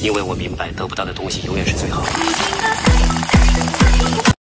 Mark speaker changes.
Speaker 1: 因为我明白，得不到的东西永远是最好的。